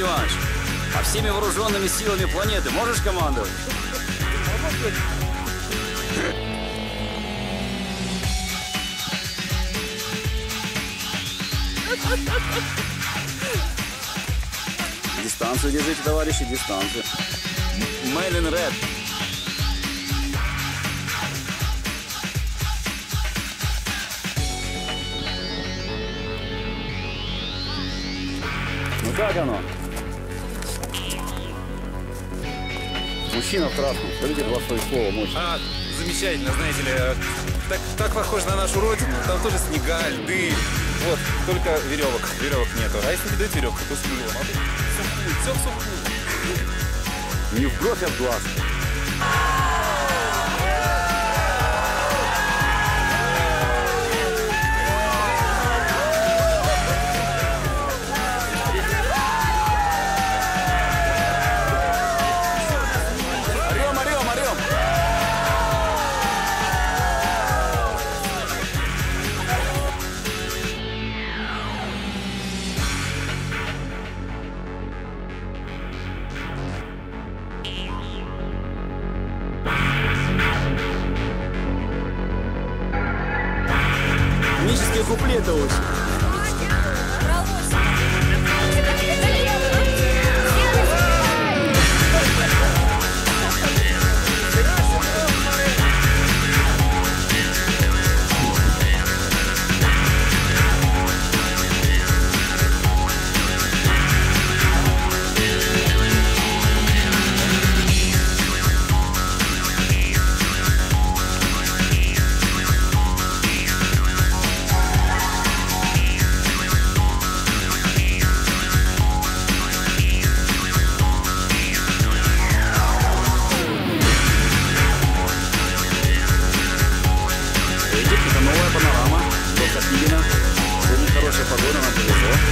Иванович, а всеми вооруженными силами планеты можешь командовать? Дистанцию держите, товарищи, дистанцию. Мейлин Ред. Ну как оно? Мужчина в красном, два своих слова мощь. А, замечательно, знаете ли, так, так похоже на нашу родину, там тоже снега, льды, вот, только веревок, веревок нету. А если не дают веревку, то с мылом, а тут сухую, все сухую. Не в бровь, а в глаз. Динамические куплеты. se pagó, no me